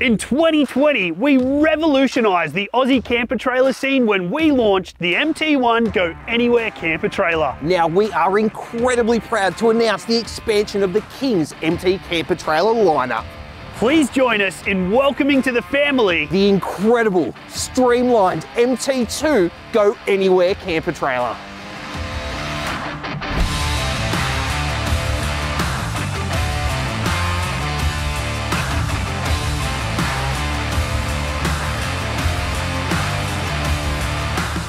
In 2020, we revolutionised the Aussie camper trailer scene when we launched the MT1 Go Anywhere camper trailer. Now we are incredibly proud to announce the expansion of the King's MT camper trailer lineup. Please join us in welcoming to the family The incredible, streamlined MT2 Go Anywhere camper trailer.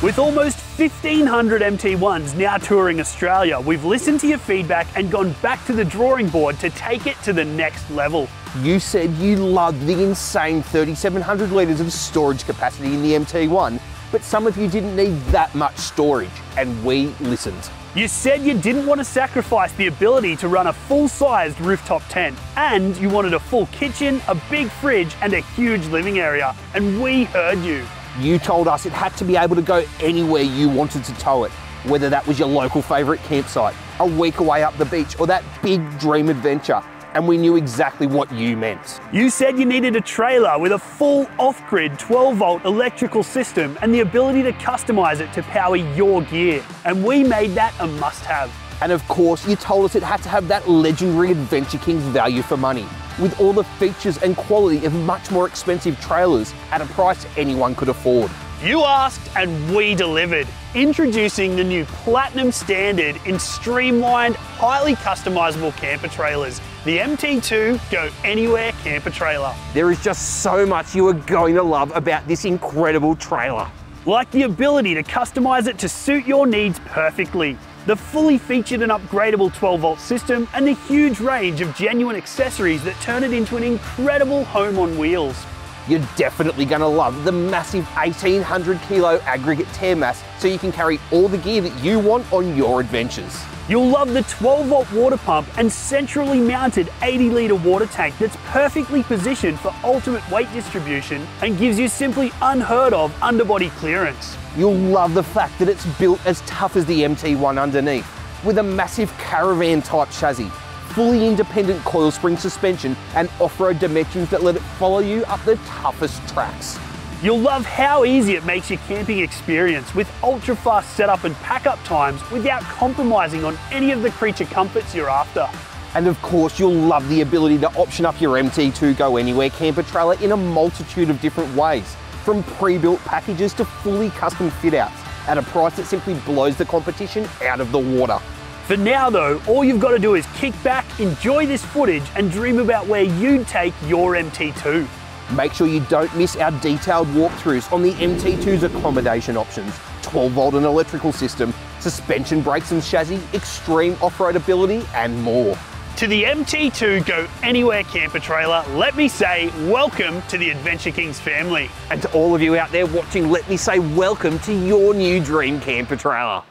With almost 1,500 MT1s now touring Australia, we've listened to your feedback and gone back to the drawing board to take it to the next level. You said you loved the insane 3,700 litres of storage capacity in the MT1, but some of you didn't need that much storage, and we listened. You said you didn't want to sacrifice the ability to run a full-sized rooftop tent, and you wanted a full kitchen, a big fridge, and a huge living area, and we heard you. You told us it had to be able to go anywhere you wanted to tow it, whether that was your local favourite campsite, a week away up the beach, or that big dream adventure. And we knew exactly what you meant. You said you needed a trailer with a full off-grid 12-volt electrical system and the ability to customize it to power your gear, and we made that a must-have. And of course, you told us it had to have that legendary Adventure Kings value for money, with all the features and quality of much more expensive trailers at a price anyone could afford. You asked and we delivered. Introducing the new Platinum Standard in streamlined, highly customizable camper trailers, the MT2 Go Anywhere camper trailer. There is just so much you are going to love about this incredible trailer. Like the ability to customize it to suit your needs perfectly, the fully featured and upgradable 12 volt system, and the huge range of genuine accessories that turn it into an incredible home on wheels. You're definitely going to love the massive 1800 kilo aggregate tare mass so you can carry all the gear that you want on your adventures. You'll love the 12 volt water pump and centrally mounted 80 litre water tank that's perfectly positioned for ultimate weight distribution and gives you simply unheard of underbody clearance. You'll love the fact that it's built as tough as the MT1 underneath, with a massive caravan type chassis, fully independent coil spring suspension, and off road dimensions that let it follow you up the toughest tracks. You'll love how easy it makes your camping experience with ultra fast setup and pack up times without compromising on any of the creature comforts you're after. And of course, you'll love the ability to option up your MT2 Go Anywhere camper trailer in a multitude of different ways from pre-built packages to fully custom fit outs at a price that simply blows the competition out of the water. For now though, all you've got to do is kick back, enjoy this footage and dream about where you'd take your MT2. Make sure you don't miss our detailed walkthroughs on the MT2's accommodation options, 12 volt and electrical system, suspension brakes and chassis, extreme off-road ability and more. To the MT2 Go Anywhere camper trailer, let me say welcome to the Adventure Kings family. And to all of you out there watching, let me say welcome to your new dream camper trailer.